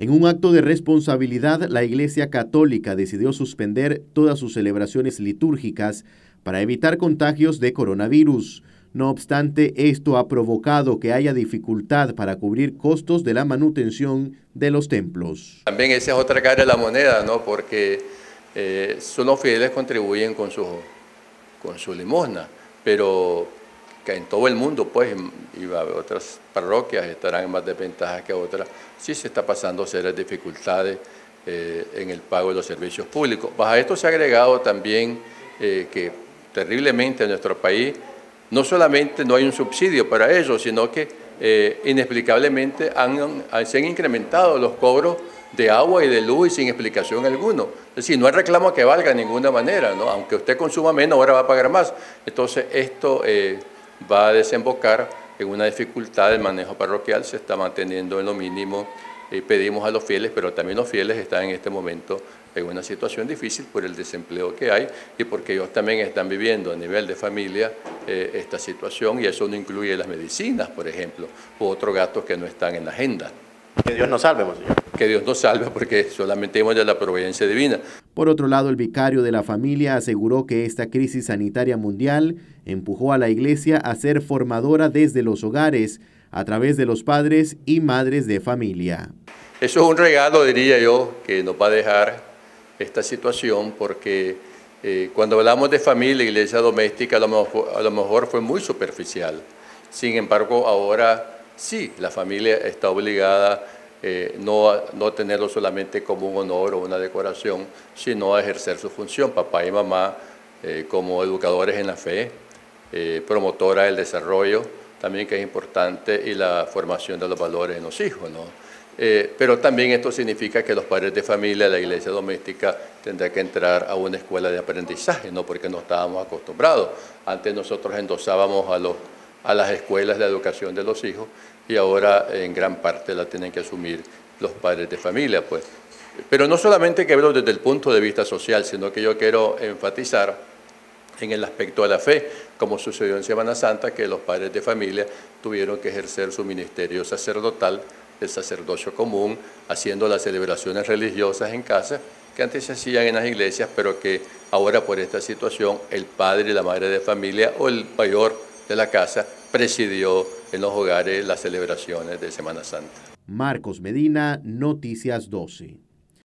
En un acto de responsabilidad, la Iglesia Católica decidió suspender todas sus celebraciones litúrgicas para evitar contagios de coronavirus. No obstante, esto ha provocado que haya dificultad para cubrir costos de la manutención de los templos. También esa es otra cara de la moneda, ¿no? Porque eh, son los fieles contribuyen con su, con su limosna, pero en todo el mundo, pues, y otras parroquias estarán en más desventaja que otras, sí se está pasando serias dificultades eh, en el pago de los servicios públicos. Bajo esto se ha agregado también eh, que terriblemente en nuestro país no solamente no hay un subsidio para ellos, sino que eh, inexplicablemente han, se han incrementado los cobros de agua y de luz y sin explicación alguna. Es decir, no hay reclamo que valga de ninguna manera, ¿no? aunque usted consuma menos, ahora va a pagar más. Entonces, esto va a desembocar en una dificultad del manejo parroquial, se está manteniendo en lo mínimo y pedimos a los fieles, pero también los fieles están en este momento en una situación difícil por el desempleo que hay y porque ellos también están viviendo a nivel de familia eh, esta situación y eso no incluye las medicinas, por ejemplo, u otros gastos que no están en la agenda. Que Dios nos salve, señor. Que Dios nos salve porque solamente hemos de la providencia divina. Por otro lado, el vicario de la familia aseguró que esta crisis sanitaria mundial empujó a la iglesia a ser formadora desde los hogares a través de los padres y madres de familia. Eso es un regalo, diría yo, que nos va a dejar esta situación porque eh, cuando hablamos de familia, iglesia doméstica, a lo, mejor, a lo mejor fue muy superficial. Sin embargo, ahora sí, la familia está obligada eh, no, no tenerlo solamente como un honor o una decoración, sino a ejercer su función, papá y mamá eh, como educadores en la fe, eh, promotora del desarrollo, también que es importante, y la formación de los valores en los hijos. ¿no? pero también esto significa que los padres de familia, la iglesia doméstica, tendrán que entrar a una escuela de aprendizaje, ¿no? porque no estábamos acostumbrados. Antes nosotros endosábamos a los a las escuelas de educación de los hijos y ahora en gran parte la tienen que asumir los padres de familia. Pues. Pero no solamente que verlo desde el punto de vista social, sino que yo quiero enfatizar en el aspecto de la fe, como sucedió en Semana Santa, que los padres de familia tuvieron que ejercer su ministerio sacerdotal, el sacerdocio común, haciendo las celebraciones religiosas en casa, que antes se hacían en las iglesias, pero que ahora por esta situación el padre y la madre de familia o el mayor de la casa presidió en los hogares las celebraciones de Semana Santa. Marcos Medina, Noticias 12.